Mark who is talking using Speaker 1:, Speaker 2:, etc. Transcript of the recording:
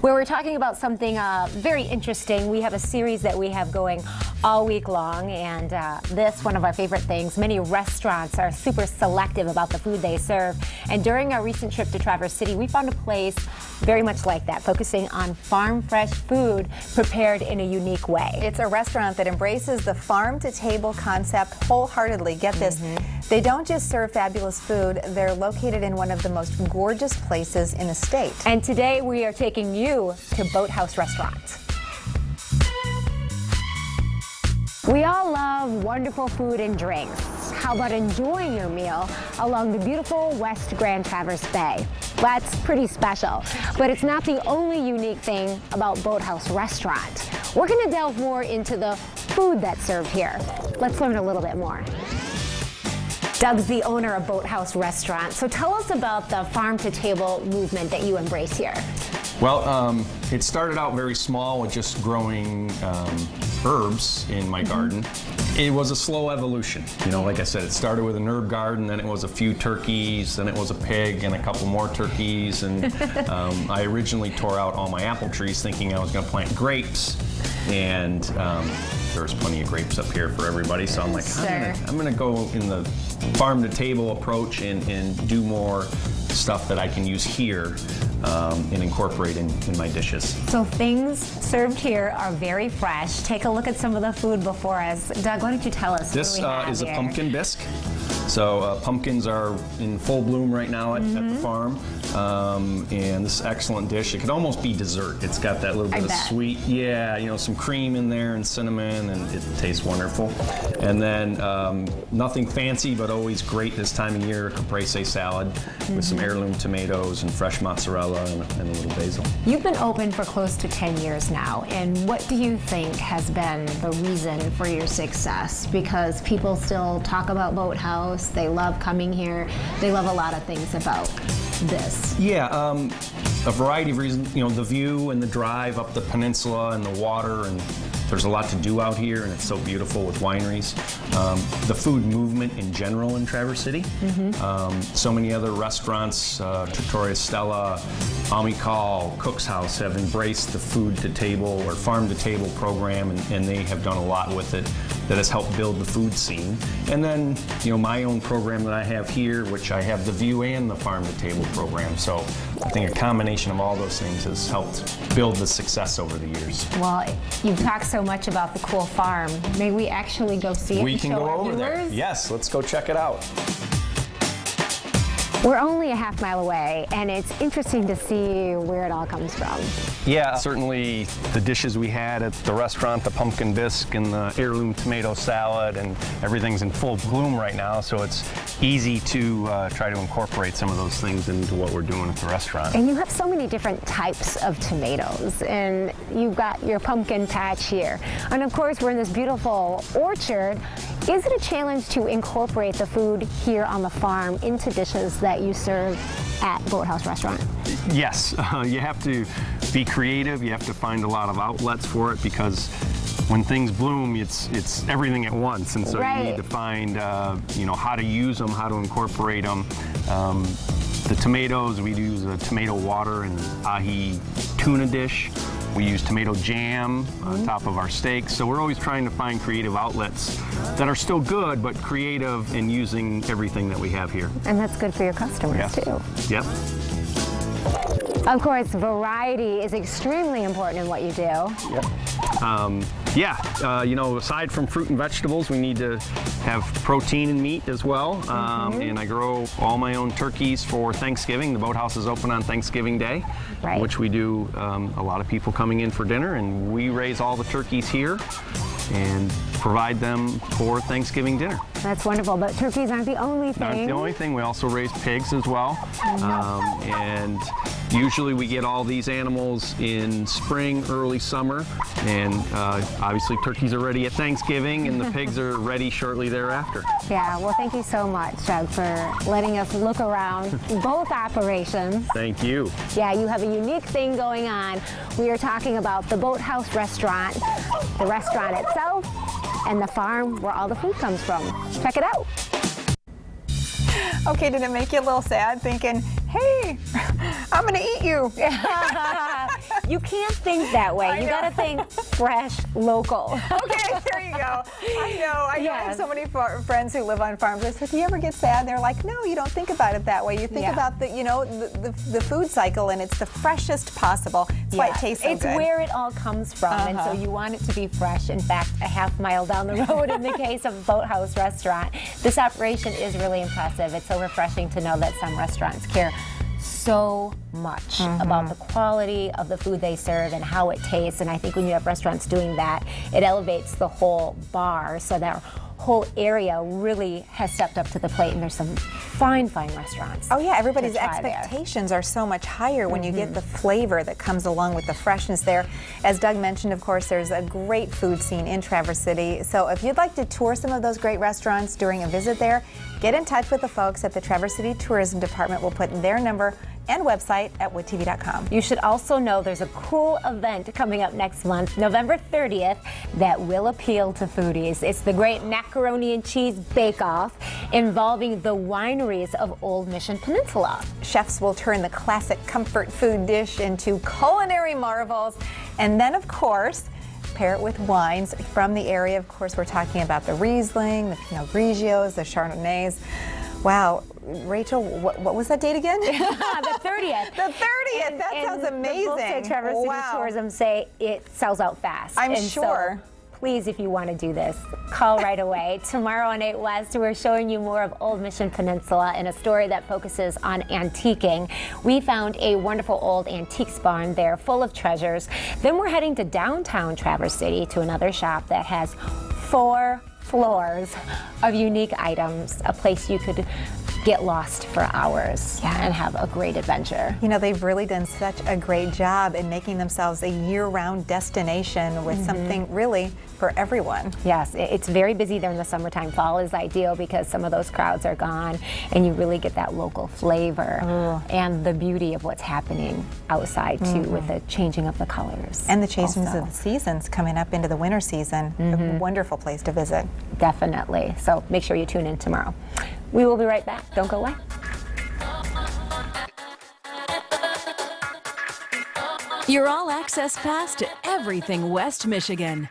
Speaker 1: where we're talking about something uh, very interesting. We have a series that we have going all week long, and uh, this, one of our favorite things. Many restaurants are super selective about the food they serve, and during our recent trip to Traverse City, we found a place very much like that, focusing on farm fresh food prepared in a unique way.
Speaker 2: It's a restaurant that embraces the farm to table concept wholeheartedly. Get this, mm -hmm. They don't just serve fabulous food, they're located in one of the most gorgeous places in the state.
Speaker 1: And today we are taking you to Boathouse Restaurant. We all love wonderful food and drinks. How about enjoying your meal along the beautiful West Grand Traverse Bay? That's pretty special, but it's not the only unique thing about Boathouse Restaurant. We're gonna delve more into the food that's served here. Let's learn a little bit more. Doug's the owner of Boathouse Restaurant. So tell us about the farm to table movement that you embrace here.
Speaker 3: Well, um, it started out very small with just growing um, herbs in my mm -hmm. garden. It was a slow evolution. You know, like I said, it started with an herb garden, then it was a few turkeys, then it was a pig and a couple more turkeys. And um, I originally tore out all my apple trees thinking I was going to plant grapes. And um, there was plenty of grapes up here for everybody. So I'm like. I'm going to go in the farm to table approach and, and do more stuff that I can use here um, and incorporate in, in, my dishes.
Speaker 1: So things served here are very fresh. Take a look at some of the food before us. Doug, why don't you tell us
Speaker 3: This uh, is
Speaker 1: here?
Speaker 3: a pumpkin bisque. So uh, pumpkins are in full bloom right now at, mm -hmm. at the mm-hmm. farm. Um, and this excellent dish, it could almost be dessert. It's got that little bit I of bet. sweet, yeah, you know, some cream in there and cinnamon, and it tastes wonderful. And then um, nothing fancy, but always great this time of year, caprese salad mm -hmm. with some mm-hmm. heirloom tomatoes and fresh mozzarella and, and a little basil.
Speaker 1: You've been open for close to 10 years now, and what do you think has been the reason for your success? Because people still talk about Boathouse, they love coming here, they love a lot of things about this?
Speaker 3: Yeah, um, a variety of reasons. You know, the view and the drive up the peninsula and the water, and there's a lot to do out here, and it's so beautiful with wineries. Um, the food movement in general in Traverse City. Mm -hmm. um, so many other restaurants, uh, Trattoria Stella, Amical, Cook's House have embraced the food to table or farm to table program, and, and they have done a lot with it that has helped build the food scene. And then, you know, my own program that I have here, which I have the View and the Farm to Table program. So I think a combination of all those things has helped build the success over the years.
Speaker 1: Well, you've talked so much about the cool farm. May we actually go see it?
Speaker 3: We can go over viewers? there. Yes, let's go check it out.
Speaker 1: We're only a half mile away, and it's interesting to see where it all comes from.
Speaker 3: Yeah, certainly the dishes we had at the restaurant, the pumpkin bisque and the heirloom tomato salad, and everything's in full bloom right now, so it's easy to uh, try to incorporate some of those things into what we're doing at the restaurant.
Speaker 1: And you have so many different types of tomatoes, and you've got your pumpkin patch here. And of course, we're in this beautiful orchard. Is it a challenge to incorporate the food here on the farm into dishes that you serve at Boathouse Restaurant?
Speaker 3: Yes, uh, you have to be creative. You have to find a lot of outlets for it because when things bloom, it's it's everything at once, and so right. you need to find uh, you know how to use them, how to incorporate them. Um, the tomatoes, we use a tomato water and ahi tuna dish. We use tomato jam on mm-hmm. top of our steaks. So we're always trying to find creative outlets that are still good, but creative in using everything that we have here.
Speaker 1: And that's good for your customers
Speaker 3: yes.
Speaker 1: too.
Speaker 3: Yep.
Speaker 1: Of course, variety is extremely important in what you do.
Speaker 3: Yep. Um, yeah, uh, you know, aside from fruit and vegetables, we need to have protein and meat as well. Um, mm -hmm. And I grow all my own turkeys for Thanksgiving. The boathouse is open on Thanksgiving Day, right. which we do um, a lot of people coming in for dinner, and we raise all the turkeys here and provide them for Thanksgiving dinner.
Speaker 1: That's wonderful, but turkeys aren't the only thing.
Speaker 3: Aren't the only thing. We also raise pigs as well. Um, and Usually we get all these animals in spring, early summer, and uh, obviously turkeys are ready at Thanksgiving and the pigs are ready shortly thereafter.
Speaker 1: Yeah, well thank you so much, Doug, for letting us look around both operations.
Speaker 3: Thank you.
Speaker 1: Yeah, you have a unique thing going on. We are talking about the Boathouse Restaurant, the restaurant itself, and the farm where all the food comes from. Check it out.
Speaker 2: Okay, did it make you a little sad thinking, hey, I'm going to eat you?
Speaker 1: You can't think that way.
Speaker 2: I
Speaker 1: you got to think fresh, local.
Speaker 2: Okay, there you go. I know. I, know. I have so many friends who live on farms. I said, "Do you ever get sad?" And they're like, "No, you don't think about it that way. You think
Speaker 1: Yeah.
Speaker 2: about the, you know, the, the, the food cycle, and it's the freshest possible. That's why it tastes so
Speaker 1: it's
Speaker 2: good."
Speaker 1: where it all comes from, and so
Speaker 2: Uh-huh.
Speaker 1: you want it to be fresh. In fact, a half mile down the road, in the case of a Boathouse Restaurant, this operation is really impressive. It's so refreshing to know that some restaurants care so much
Speaker 2: Mm-hmm.
Speaker 1: about the quality of the food they serve and how it tastes. And I think when you have restaurants doing that, it elevates the whole bar so that whole area really has stepped up to the plate. And there's some fine, fine restaurants.
Speaker 2: Oh yeah, everybody's
Speaker 1: try there.
Speaker 2: expectations are so much higher when you get the flavor that comes along with the freshness there. As Doug mentioned, of course, there's a great food scene in Traverse City. So if you'd like to tour some of those great restaurants during a visit there, get in touch with the folks at the Traverse City Tourism Department. We'll put their number and website at woodtv.com.
Speaker 1: You should also know there's a cool event coming up next month, November 30th, that will appeal to foodies. It's the Great Macaroni and Cheese Bake Off involving the wineries of Old Mission Peninsula.
Speaker 2: Chefs will turn the classic comfort food dish into culinary marvels. And then, of course, pair it with wines from the area. Of course, we're talking about the Riesling, the Pinot Grigios, the Chardonnays. Wow. Rachel, what, what was that date again?
Speaker 1: the 30th.
Speaker 2: The 30th. That sounds
Speaker 1: The folks at
Speaker 2: amazing.
Speaker 1: Traverse City
Speaker 2: Wow.
Speaker 1: Tourism say it sells out fast.
Speaker 2: I'm
Speaker 1: And so
Speaker 2: sure.
Speaker 1: please, if you want to do this, call right away. Tomorrow on 8 West, we're showing you more of Old Mission Peninsula in a story that focuses on antiquing. We found a wonderful old antiques barn there full of treasures. Then we're heading to downtown Traverse City to another shop that has four floors of unique items, a place you could get lost for hours yeah. and have a great adventure.
Speaker 2: You know, they've really done such a great job in making themselves a year-round destination with mm-hmm. something really for everyone.
Speaker 1: Yes, it's very busy there in the summertime. Fall is ideal because some of those crowds are gone and you really get that local flavor oh. and the beauty of what's happening outside too with mm-hmm. the changing of the colors.
Speaker 2: And the
Speaker 1: changes
Speaker 2: of the seasons coming up into the winter season. A mm-hmm. wonderful place to visit.
Speaker 1: Definitely. So make sure you tune in tomorrow. We will be right back. Don't go away.
Speaker 4: Your all access pass to everything West Michigan.